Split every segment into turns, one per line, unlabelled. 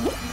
What?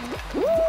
Uh!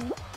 응?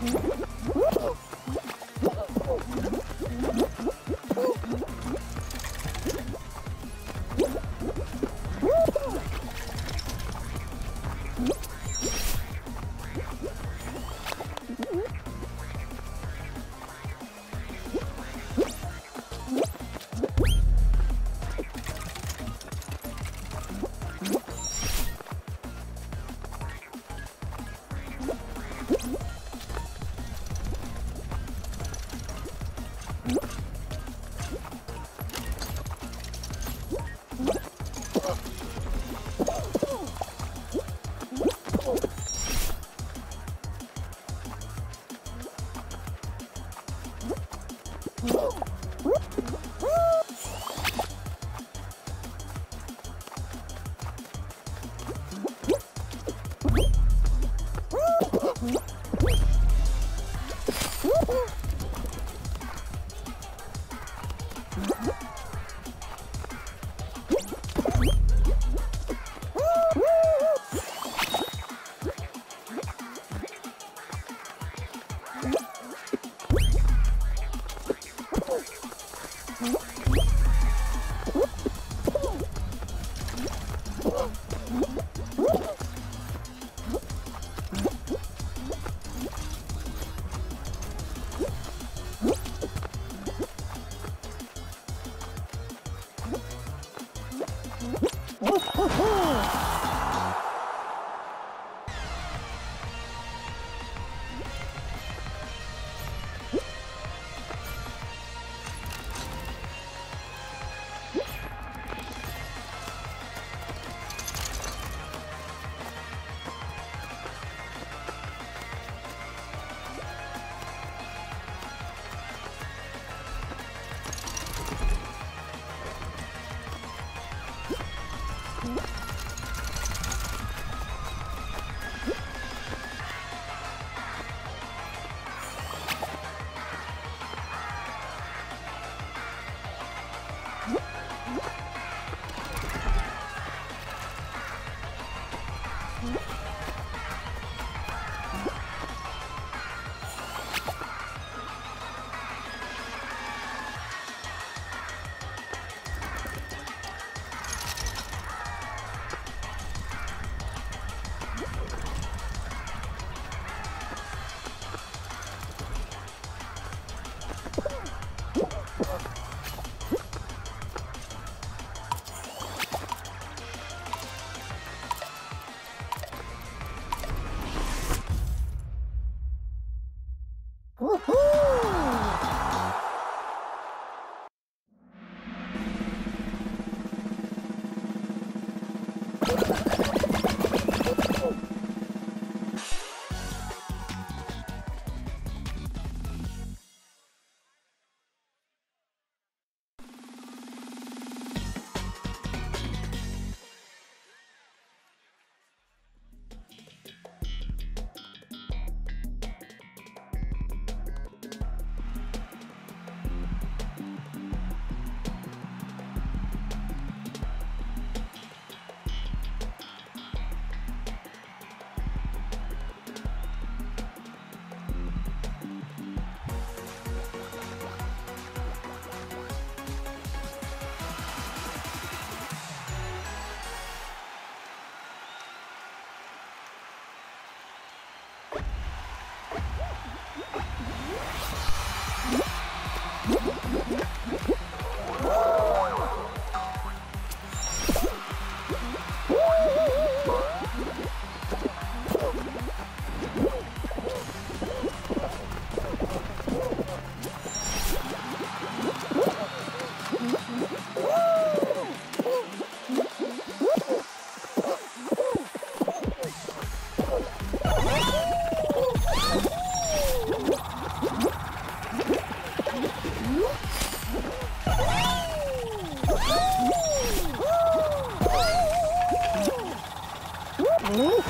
Thank you.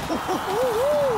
Woohoo!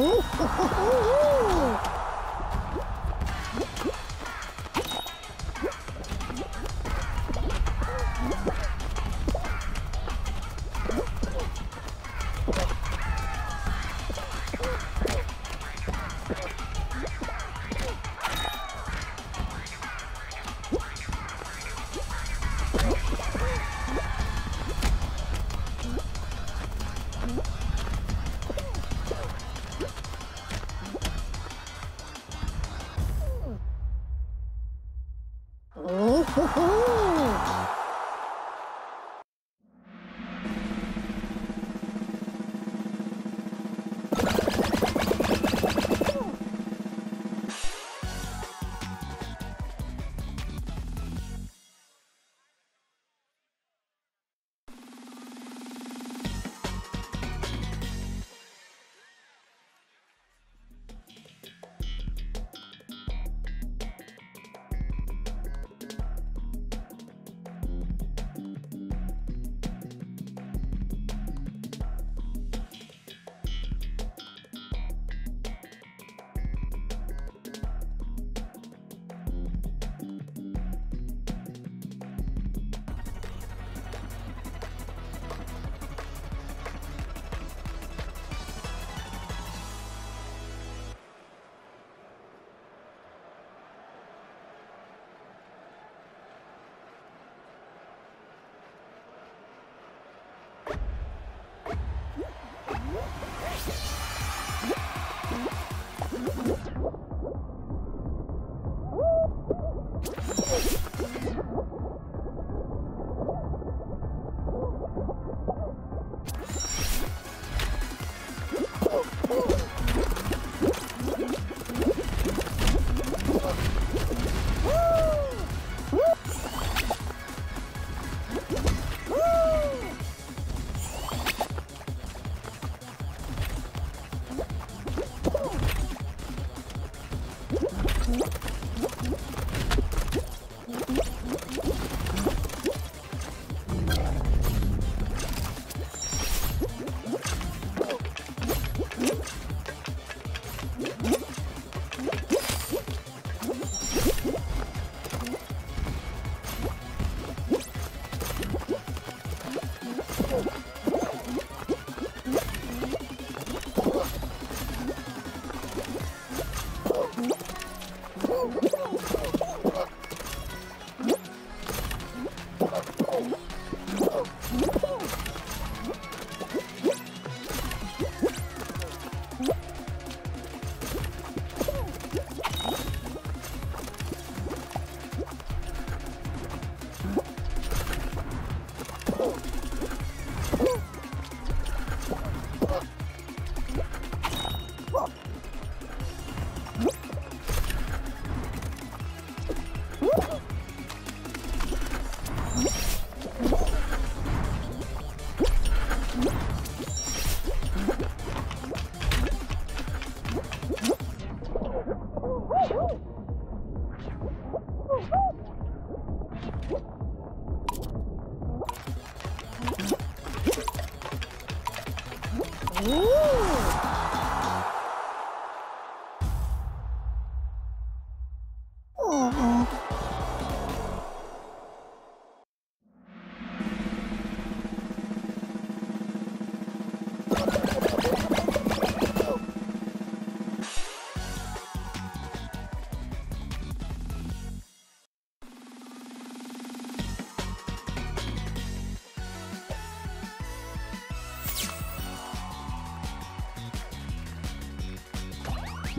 Ooh, ooh, ooh,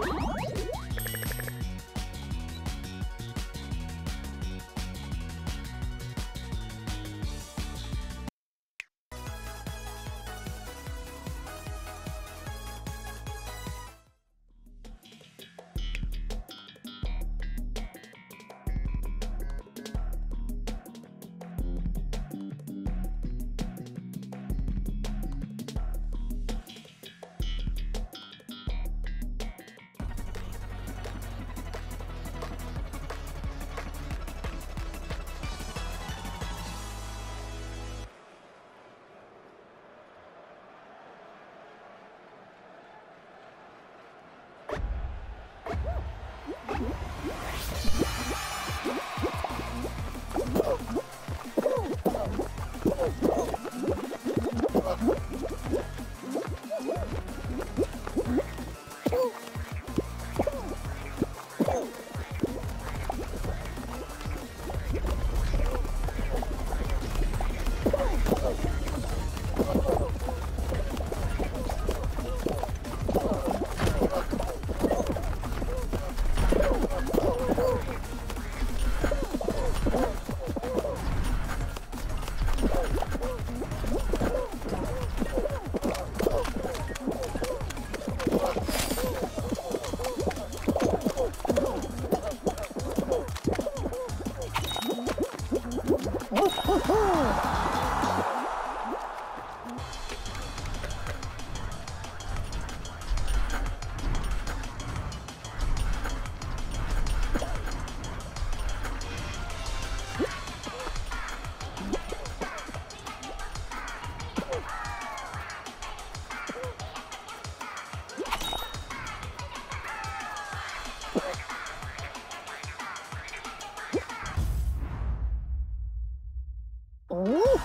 Oh, my God. よし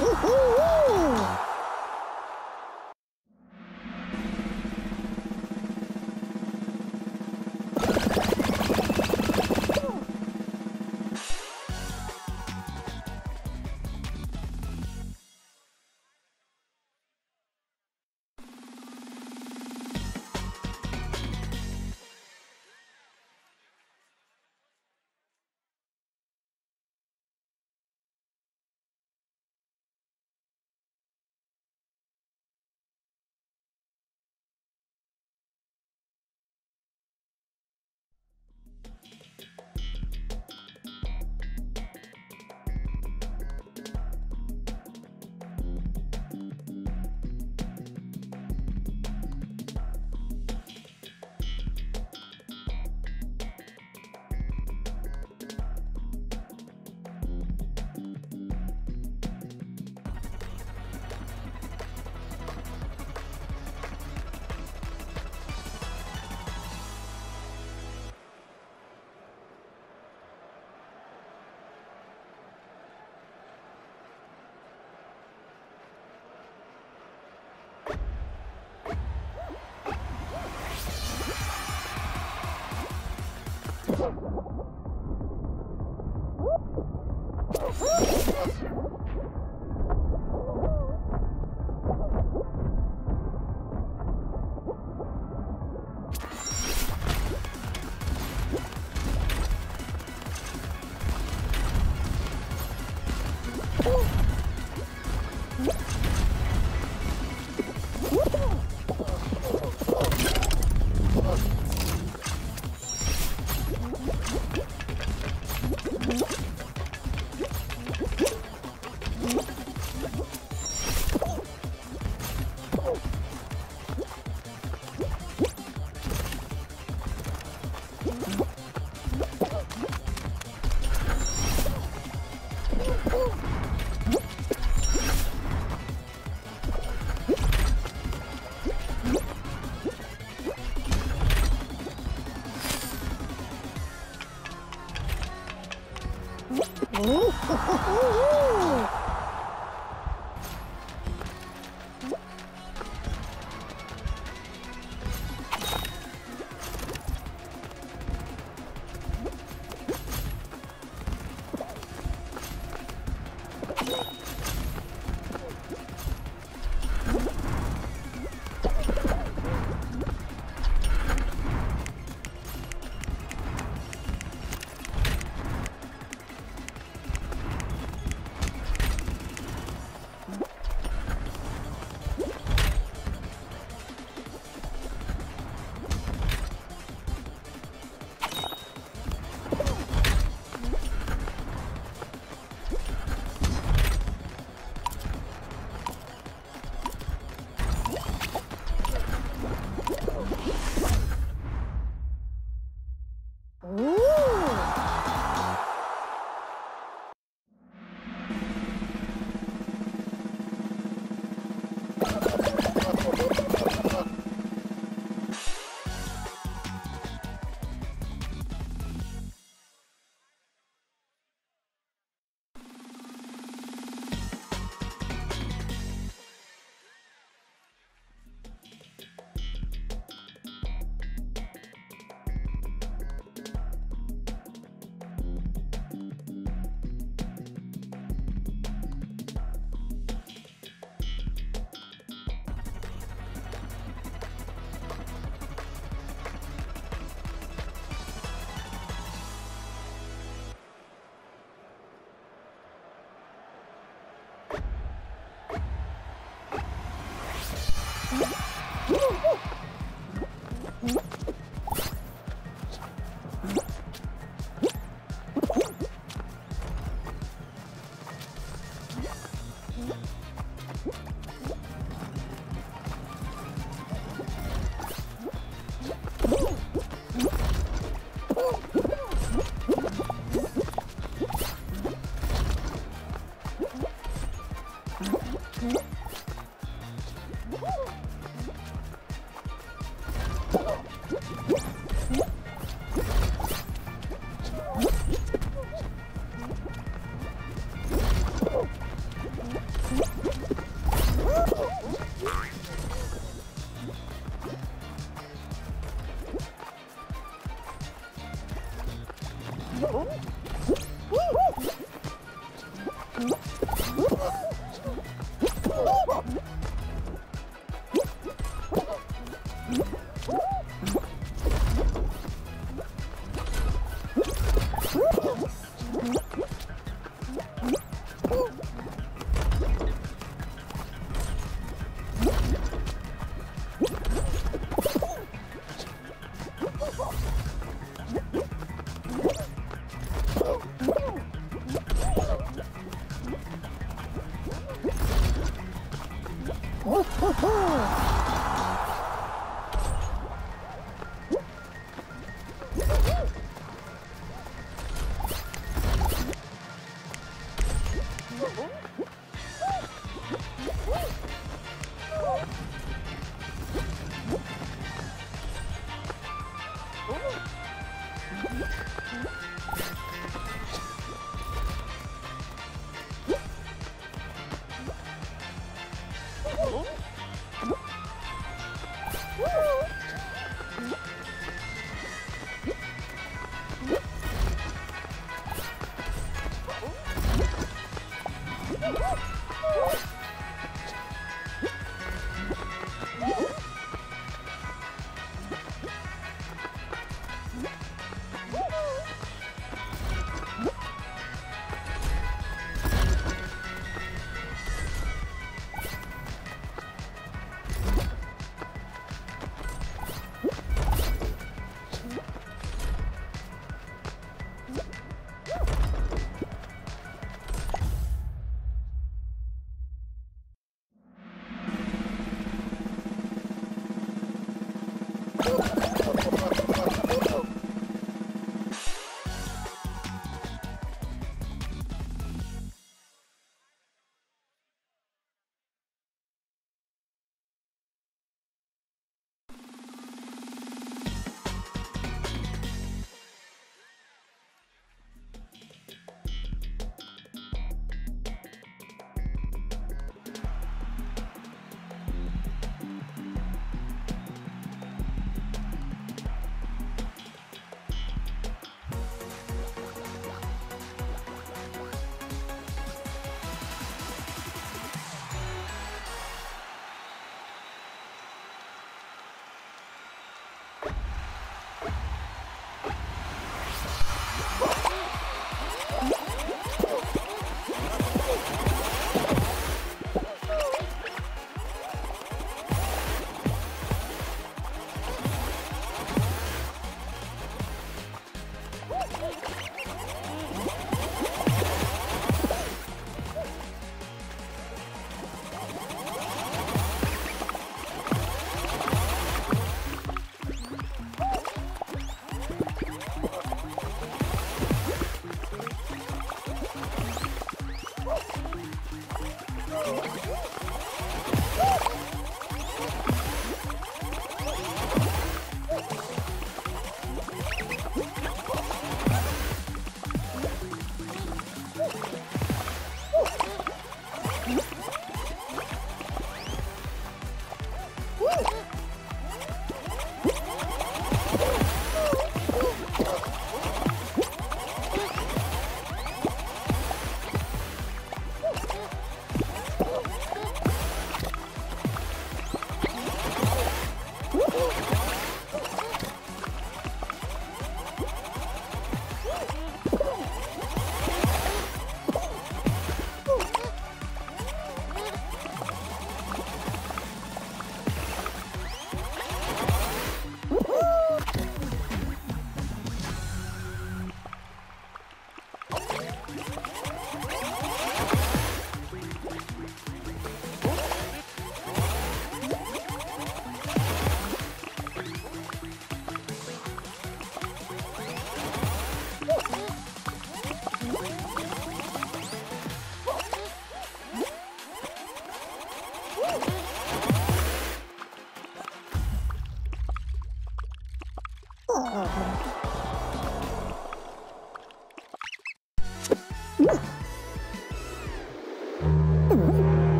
Woo-hoo-hoo-hoo!